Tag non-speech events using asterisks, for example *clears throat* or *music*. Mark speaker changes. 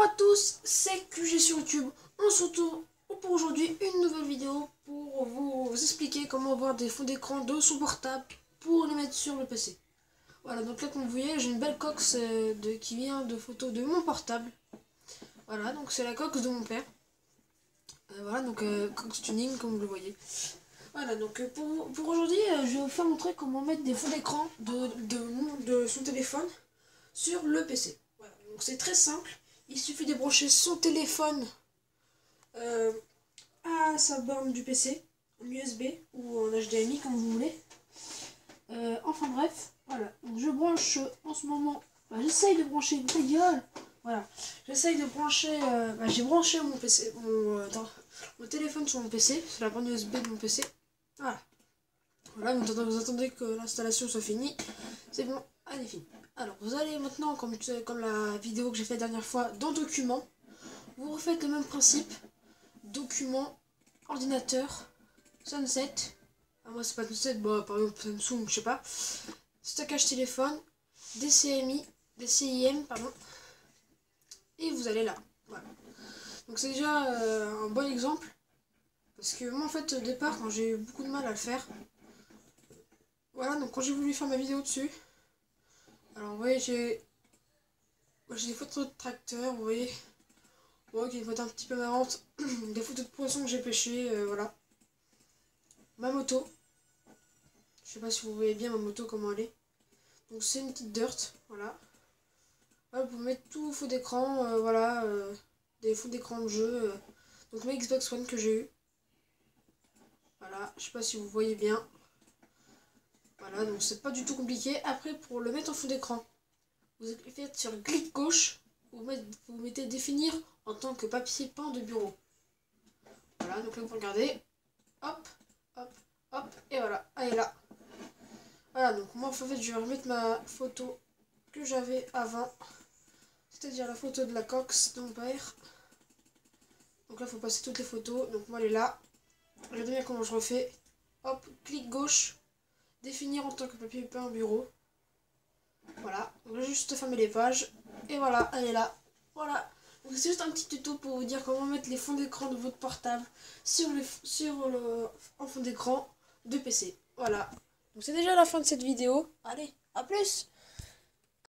Speaker 1: Bonjour à tous, c'est QG sur YouTube. On se retrouve pour aujourd'hui une nouvelle vidéo pour vous expliquer comment avoir des fonds d'écran de son portable pour les mettre sur le PC. Voilà, donc là comme vous voyez, j'ai une belle cox euh, de, qui vient de photos de mon portable. Voilà, donc c'est la cox de mon père. Euh, voilà, donc euh, cox tuning comme vous le voyez. Voilà, donc pour, pour aujourd'hui, je vais vous faire montrer comment mettre des fonds d'écran de, de, de son téléphone sur le PC. Voilà, donc c'est très simple. Il suffit de brancher son téléphone euh, à sa borne du PC, en USB ou en HDMI comme vous voulez. Euh, enfin bref, voilà. Je branche en ce moment. Bah, j'essaye de brancher une gueule. Voilà. J'essaye de brancher. Euh, bah, j'ai branché mon PC, mon, téléphone sur mon PC, sur la borne USB de mon PC. Voilà. Voilà, vous attendez que l'installation soit finie. C'est bon, elle est finie. Alors, vous allez maintenant, comme, la vidéo que j'ai fait la dernière fois, dans Documents. Vous refaites le même principe. Documents, ordinateur, Sunset. Ah, moi, c'est pas Sunset, bah, par exemple Samsung, je sais pas. Stockage téléphone, DCMI, DCIM, pardon. Et vous allez là. Voilà. Donc, c'est déjà euh, un bon exemple. Parce que moi, en fait, au départ, quand j'ai eu beaucoup de mal à le faire, voilà, donc quand j'ai voulu faire ma vidéo dessus, alors, vous voyez, j'ai j'ai des photos de tracteur, vous voyez. Bon, ok, une photo un petit peu marrante. *clears throat* des photos de poissons que j'ai pêché, euh, voilà. Ma moto. Je sais pas si vous voyez bien ma moto, comment elle est. Donc, c'est une petite dirt, voilà. Voilà, vous mettre tout faux d'écran, euh, voilà. Euh, des faux d'écran de jeu. donc, ma Xbox One que j'ai eu. Voilà, je sais pas si vous voyez bien. Voilà, donc c'est pas du tout compliqué. Après, pour le mettre en fond d'écran, vous faites sur clic gauche, vous mettez, vous mettez définir en tant que papier peint de bureau. Voilà, donc là vous regardez, hop, hop, hop, et voilà, elle est là. Voilà, donc moi en fait je vais remettre ma photo que j'avais avant, c'est-à-dire la photo de la cox de mon père. Donc là il faut passer toutes les photos, donc moi elle est là. Regardez bien comment je refais. Hop, clic gauche, définir en tant que papier peint bureau. Voilà, on va juste fermer les pages. Et voilà, elle est là. Voilà. Donc c'est juste un petit tuto pour vous dire comment mettre les fonds d'écran de votre portable sur le, sur le en fond d'écran de PC. Voilà. Donc c'est déjà la fin de cette vidéo. Allez, à plus